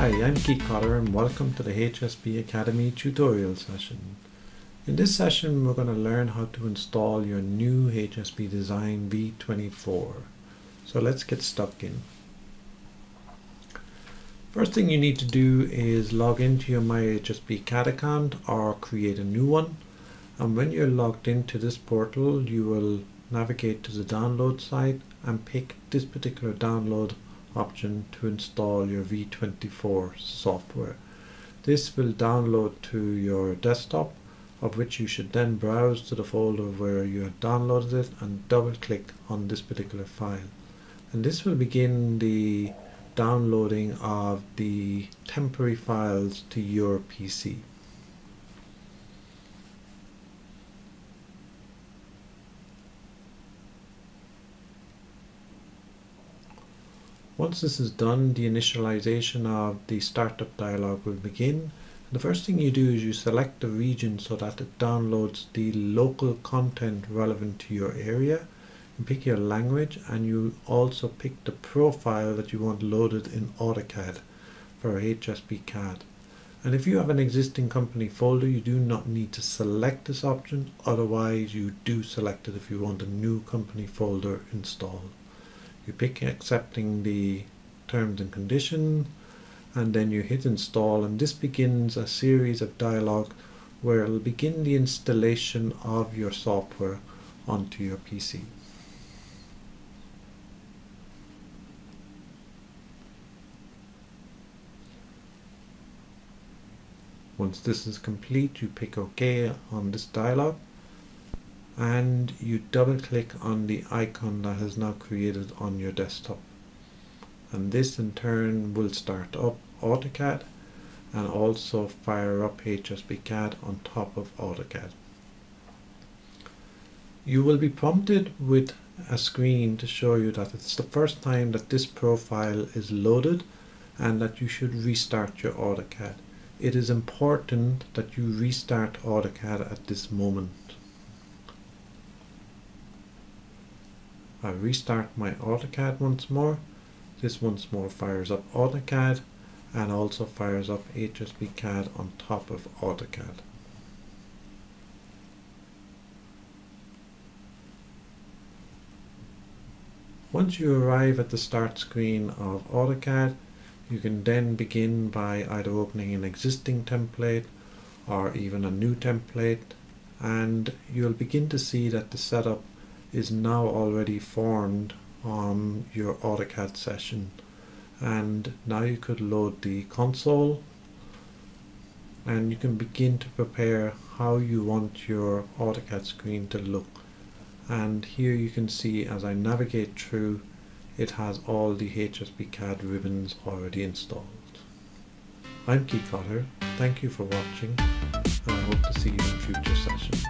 Hi, I'm Keith Cotter and welcome to the hsb Academy tutorial session. In this session we're going to learn how to install your new hsbDesign V24. So let's get stuck in. First thing you need to do is log into your myhsbcad account or create a new one. And when you're logged into this portal, you will navigate to the download site and pick this particular download option to install your V24 software. This will download to your desktop of which you should then browse to the folder where you have downloaded it and double click on this particular file. And this will begin the downloading of the temporary files to your PC. Once this is done, the initialization of the startup dialog will begin. The first thing you do is you select the region so that it downloads the local content relevant to your area you pick your language and you also pick the profile that you want loaded in AutoCAD for hsbcad. And if you have an existing company folder, you do not need to select this option. Otherwise, you do select it if you want a new company folder installed. You pick accepting the terms and conditions and then you hit install and this begins a series of dialog where it will begin the installation of your software onto your PC. Once this is complete, you pick OK on this dialog and you double click on the icon that has now created on your desktop. And this in turn will start up AutoCAD and also fire up hsbcad on top of AutoCAD. You will be prompted with a screen to show you that it's the first time that this profile is loaded and that you should restart your AutoCAD it is important that you restart AutoCAD at this moment. I restart my AutoCAD once more. This once more fires up AutoCAD and also fires up hsbcad on top of AutoCAD. Once you arrive at the start screen of AutoCAD, you can then begin by either opening an existing template or even a new template and you'll begin to see that the setup is now already formed on your AutoCAD session and now you could load the console and you can begin to prepare how you want your AutoCAD screen to look and here you can see as I navigate through it has all the hsbcad ribbons already installed. I'm Keith Cotter, thank you for watching and I hope to see you in future sessions.